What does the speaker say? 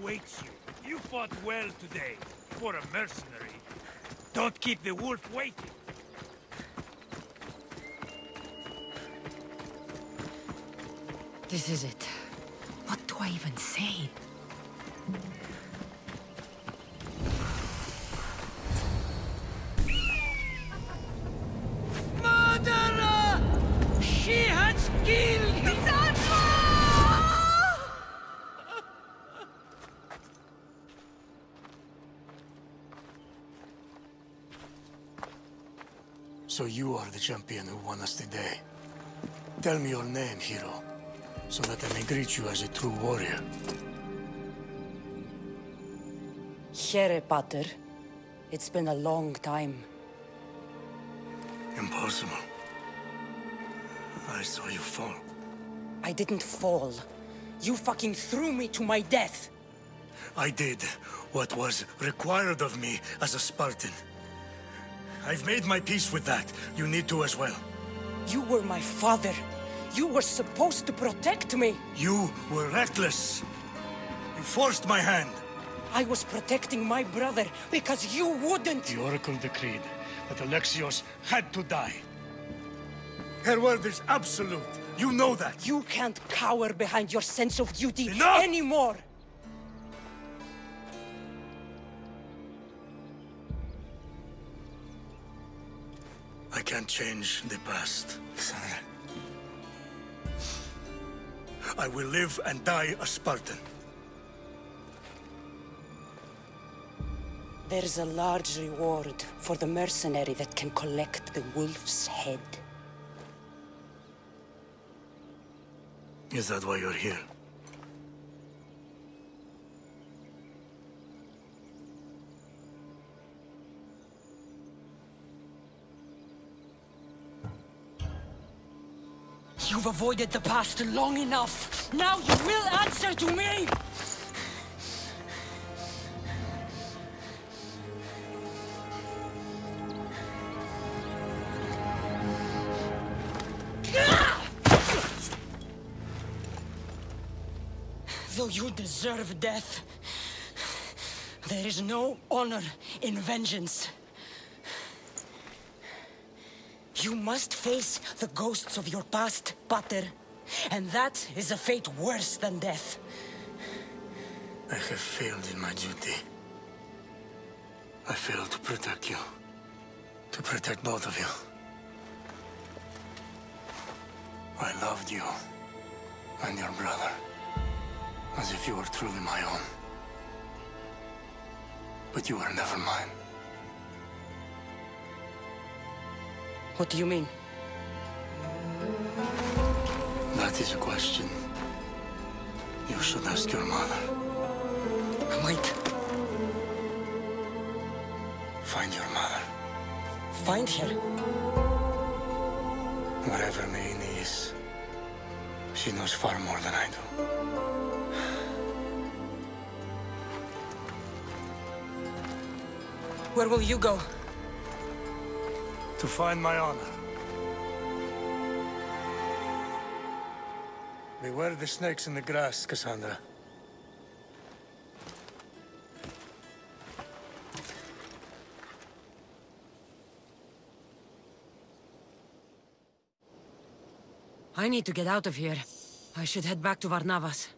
awaits you. You fought well today, for a mercenary. Don't keep the wolf waiting. This is it. What do I even say? So you are the champion who won us today. Tell me your name, hero, so that I may greet you as a true warrior. Here, Pater. It's been a long time. Impossible. I saw you fall. I didn't fall. You fucking threw me to my death. I did what was required of me as a Spartan. I've made my peace with that. You need to as well. You were my father. You were supposed to protect me. You were reckless. You forced my hand. I was protecting my brother because you wouldn't. The Oracle decreed that Alexios had to die. Her word is absolute. You know that. You can't cower behind your sense of duty Enough! anymore. Can't change the past, Sandra. I will live and die a Spartan. There's a large reward for the mercenary that can collect the wolf's head. Is that why you're here? You've avoided the past long enough. Now you will answer to me! Though you deserve death, there is no honor in vengeance. You must face the ghosts of your past, Pater. And that is a fate worse than death. I have failed in my duty. I failed to protect you. To protect both of you. I loved you. And your brother. As if you were truly my own. But you were never mine. What do you mean? That is a question you should ask your mother. Wait, Find your mother. find her. Wherever Myrrine is, she knows far more than I do. Where will you go? To find my honor. Beware the snakes in the grass, Kassandra. I need to get out of here. I should head back to Barnabas.